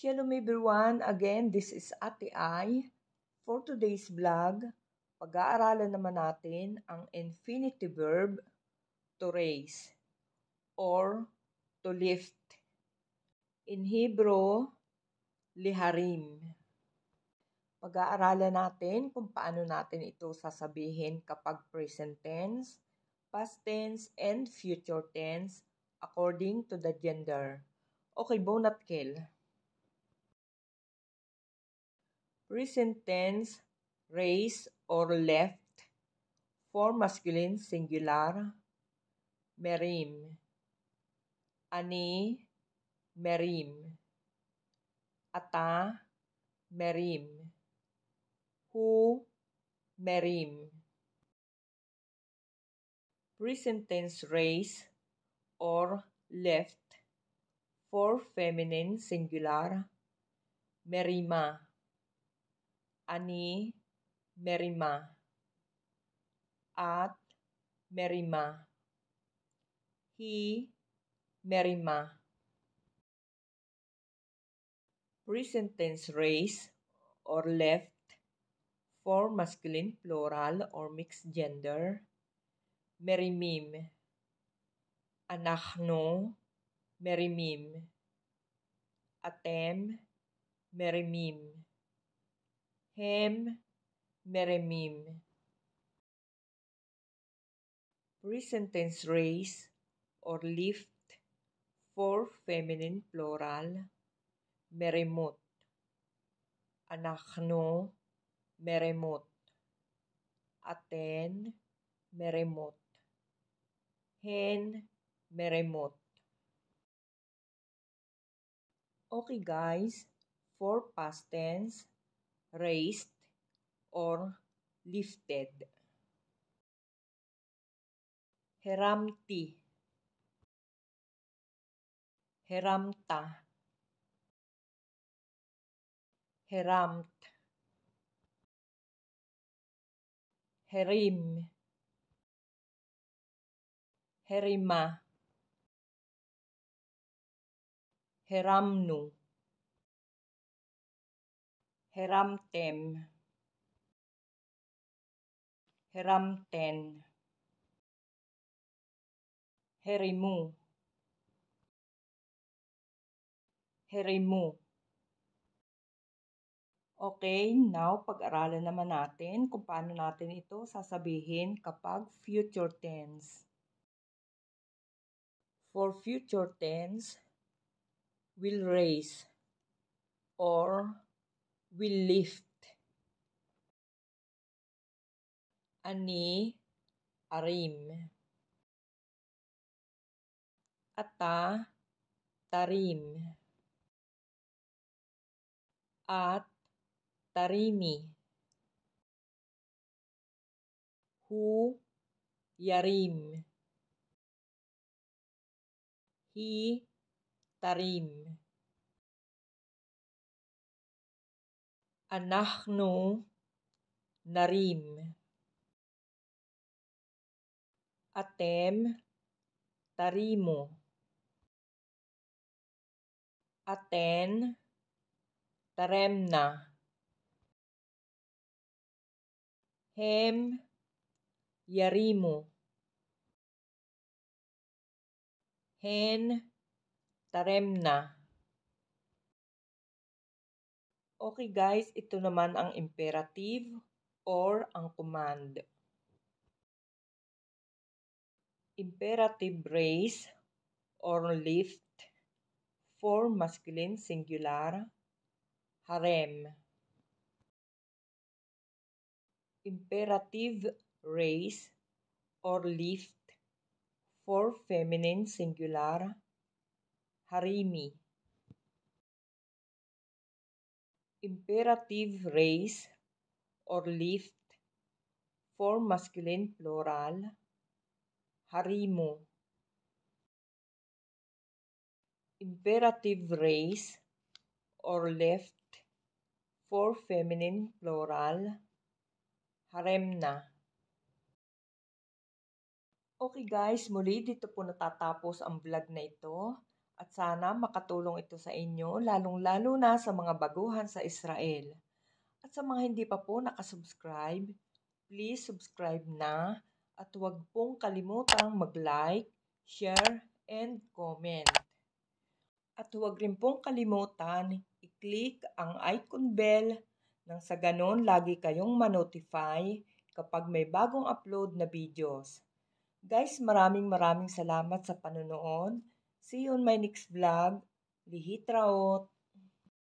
Shalom everyone! Again, this is Ate Ai. For today's vlog, pag-aaralan naman natin ang infinitive verb to raise or to lift. In Hebrew, liharim. Pag-aaralan natin kung paano natin ito sasabihin kapag present tense, past tense, and future tense according to the gender. Okay, bonat kill. Present tense, raise or left. For masculine, singular. Merim. Ani, merim. Ata, merim. Hu, merim. Present tense raise or left. For feminine, singular. Merima ani Merima at Merima. He Merima. Present tense raise or left for masculine plural or mixed gender. Merimim. Anachno merimim. Atem merimim Hem, meremim. Present tense raise or lift for feminine plural, meremot. Anakno, meremot. Aten, meremot. Hen, meremot. Okay guys, for past tense, raised or lifted. Heramti Heramta Heramt Herim. Herima. Heramnu Heramtem Heramten Herimu. Herimu. Okay, now pag-aralan naman natin kung paano natin ito sasabihin kapag future tense. For future tense, will raise or we lift. Ani arim. Ata tarim. At tarimi. Hu yarim. He tarim. אנחנו נרים. אתם תרימו. אתן תרמנה. הם ירימו. הן תרמנה. Okay guys, ito naman ang imperative or ang command. Imperative raise or lift for masculine singular, harem. Imperative raise or lift for feminine singular, harimi. Imperative raise or lift for masculine plural, harimo. Imperative raise or left for feminine plural, haremna. Okay guys, muli dito po natatapos ang vlog na ito. At sana makatulong ito sa inyo, lalong-lalo na sa mga baguhan sa Israel. At sa mga hindi pa po nakasubscribe, please subscribe na at huwag pong kalimutang mag-like, share, and comment. At huwag rin pong kalimutan i-click ang icon bell nang sa ganon lagi kayong manotify kapag may bagong upload na videos. Guys, maraming maraming salamat sa panonood. See you on my next vlog. Lihit Raot.